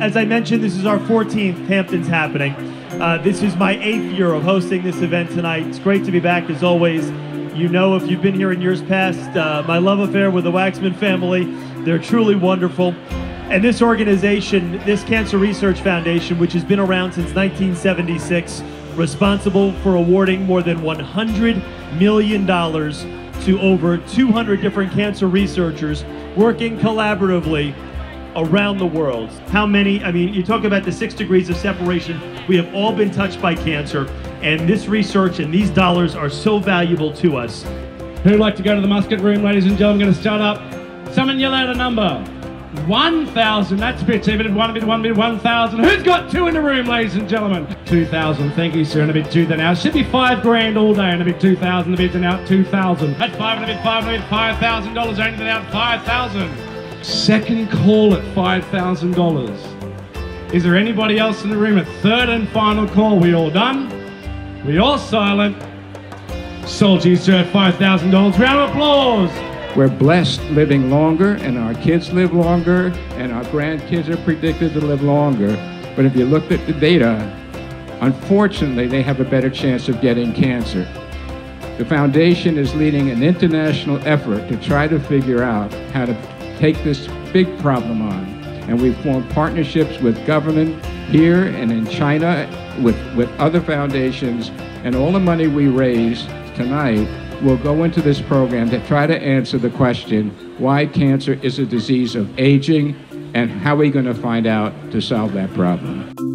as I mentioned, this is our 14th Hamptons happening. Uh, this is my eighth year of hosting this event tonight. It's great to be back as always. You know, if you've been here in years past, uh, my love affair with the Waxman family, they're truly wonderful. And this organization, this Cancer Research Foundation, which has been around since 1976, responsible for awarding more than $100 million to over 200 different cancer researchers working collaboratively around the world. How many? I mean, you talk about the six degrees of separation. We have all been touched by cancer, and this research and these dollars are so valuable to us. Who'd like to go to the musket room, ladies and gentlemen? I'm Going to start up. Someone yell out a number. 1,000. That's a bit even. One bit, one bit, 1,000. Who's got two in the room, ladies and gentlemen? 2,000. Thank you, sir. And a bit two then out. Should be five grand all day. And a bit 2,000. A bit and out 2,000. At five and a bit five and a bit $5,000. Only out 5,000. Second call at $5,000. Is there anybody else in the room? A third and final call. We all done? We all silent? Sold sir, $5,000. Round of applause. We're blessed living longer, and our kids live longer, and our grandkids are predicted to live longer. But if you looked at the data, unfortunately, they have a better chance of getting cancer. The foundation is leading an international effort to try to figure out how to take this big problem on. And we've formed partnerships with government here and in China with, with other foundations. And all the money we raise tonight will go into this program to try to answer the question why cancer is a disease of aging and how are we going to find out to solve that problem.